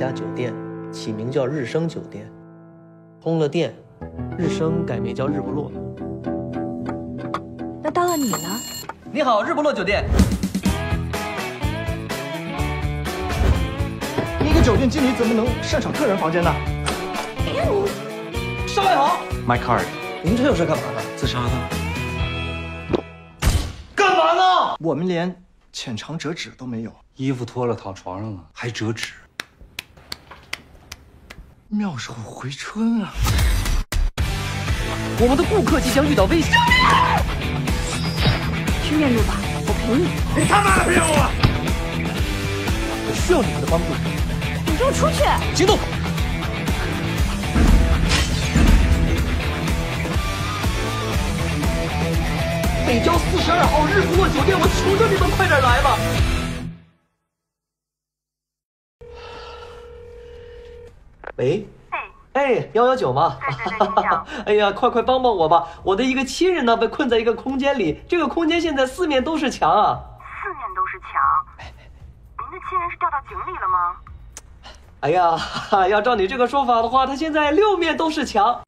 家酒店，起名叫日升酒店。通了电，日升改名叫日不落。那到了你呢？你好，日不落酒店。你一个酒店经理怎么能擅闯客人房间呢？少爷好，My card，您这又是干嘛呢？自杀呢。干嘛呢？我们连浅尝辄止都没有。衣服脱了躺床上了，还折纸。妙手回春啊！我们的顾客即将遇到危险。去面路吧，我陪你。你他妈的骗我！我需要你们的帮助，你给我出去！行动！北郊四十二号日不落酒店，我求求你们快点来吧！喂，哎，幺幺九吗？哎呀，快快帮帮我吧！我的一个亲人呢，被困在一个空间里，这个空间现在四面都是墙啊！四面都是墙。您的亲人是掉到井里了吗？哎呀，要照你这个说法的话，他现在六面都是墙。